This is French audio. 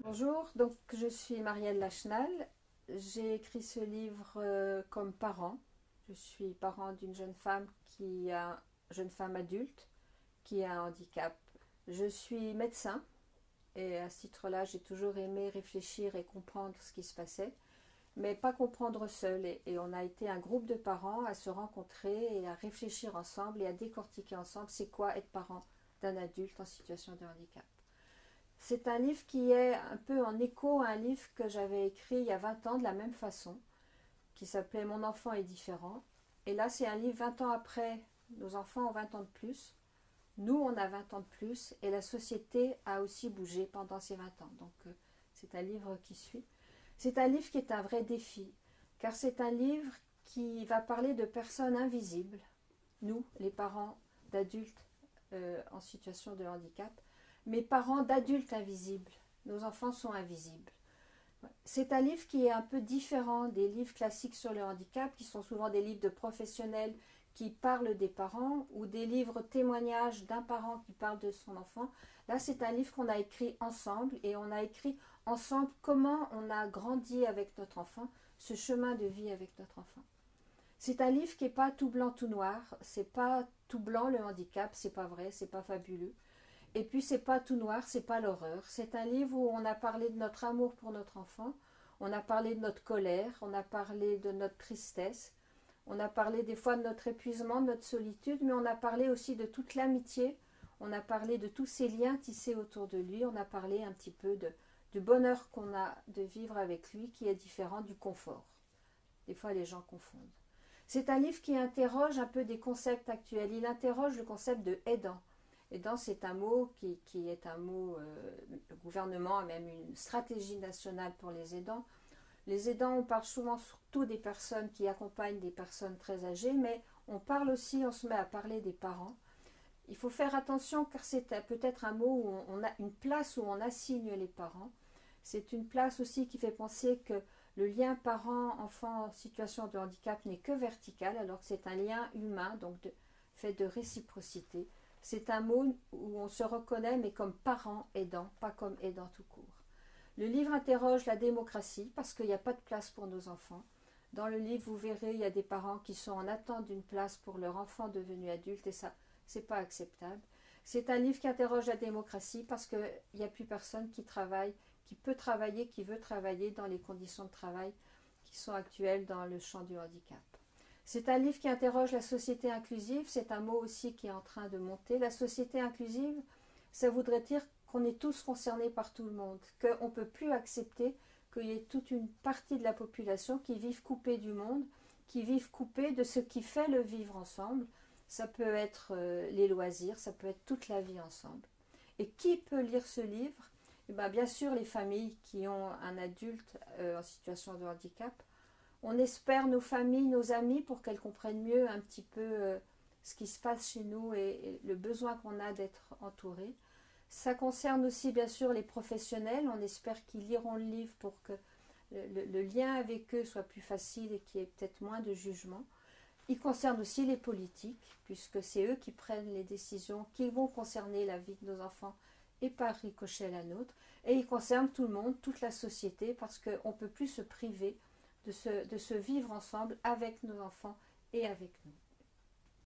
Bonjour, donc je suis Marielle Lachenal. J'ai écrit ce livre euh, comme parent. Je suis parent d'une jeune femme qui a jeune femme adulte qui a un handicap. Je suis médecin et à ce titre-là, j'ai toujours aimé réfléchir et comprendre ce qui se passait, mais pas comprendre seul. Et, et, on a été un groupe de parents à se rencontrer et à réfléchir ensemble et à décortiquer ensemble c'est quoi être parent d'un adulte en situation de handicap. C'est un livre qui est un peu en écho à un livre que j'avais écrit il y a 20 ans de la même façon, qui s'appelait Mon enfant est différent. Et là, c'est un livre 20 ans après, nos enfants ont 20 ans de plus, nous, on a 20 ans de plus, et la société a aussi bougé pendant ces 20 ans. Donc, euh, c'est un livre qui suit. C'est un livre qui est un vrai défi, car c'est un livre qui va parler de personnes invisibles, nous, les parents d'adultes euh, en situation de handicap, mes parents d'adultes invisibles. Nos enfants sont invisibles. C'est un livre qui est un peu différent des livres classiques sur le handicap, qui sont souvent des livres de professionnels qui parlent des parents, ou des livres témoignages d'un parent qui parle de son enfant. Là, c'est un livre qu'on a écrit ensemble, et on a écrit ensemble comment on a grandi avec notre enfant, ce chemin de vie avec notre enfant. C'est un livre qui n'est pas tout blanc, tout noir, c'est pas tout blanc le handicap, c'est pas vrai, c'est pas fabuleux. Et puis c'est pas tout noir, c'est pas l'horreur. C'est un livre où on a parlé de notre amour pour notre enfant, on a parlé de notre colère, on a parlé de notre tristesse, on a parlé des fois de notre épuisement, de notre solitude, mais on a parlé aussi de toute l'amitié, on a parlé de tous ces liens tissés autour de lui, on a parlé un petit peu du bonheur qu'on a de vivre avec lui qui est différent du confort. Des fois les gens confondent. C'est un livre qui interroge un peu des concepts actuels. Il interroge le concept de aidant. Aidant, c'est un mot qui, qui, est un mot, euh, le gouvernement a même une stratégie nationale pour les aidants. Les aidants, on parle souvent surtout des personnes qui accompagnent des personnes très âgées, mais on parle aussi, on se met à parler des parents. Il faut faire attention car c'est peut-être un mot où on a une place où on assigne les parents. C'est une place aussi qui fait penser que le lien parent-enfant en situation de handicap n'est que vertical, alors que c'est un lien humain, donc fait de réciprocité. C'est un mot où on se reconnaît, mais comme parent aidant, pas comme aidant tout court. Le livre interroge la démocratie parce qu'il n'y a pas de place pour nos enfants. Dans le livre, vous verrez, il y a des parents qui sont en attente d'une place pour leur enfant devenu adulte et ça, c'est pas acceptable. C'est un livre qui interroge la démocratie parce qu'il n'y a plus personne qui travaille, qui peut travailler, qui veut travailler dans les conditions de travail qui sont actuelles dans le champ du handicap. C'est un livre qui interroge la société inclusive, c'est un mot aussi qui est en train de monter. La société inclusive, ça voudrait dire qu'on est tous concernés par tout le monde, qu'on ne peut plus accepter qu'il y ait toute une partie de la population qui vive coupée du monde, qui vive coupée de ce qui fait le vivre ensemble. Ça peut être euh, les loisirs, ça peut être toute la vie ensemble. Et qui peut lire ce livre? Eh bien, bien sûr les familles qui ont un adulte euh, en situation de handicap, on espère nos familles, nos amis, pour qu'elles comprennent mieux un petit peu euh, ce qui se passe chez nous et, le besoin qu'on a d'être entourés. Ça concerne aussi bien sûr les professionnels. On espère qu'ils liront le livre pour que le lien avec eux soit plus facile et qu'il y ait peut-être moins de jugement. Il concerne aussi les politiques, puisque c'est eux qui prennent les décisions qui vont concerner la vie de nos enfants et par ricochet la nôtre. Et il concerne tout le monde, toute la société, parce qu'on ne peut plus se priver de se, vivre ensemble avec nos enfants et avec nous.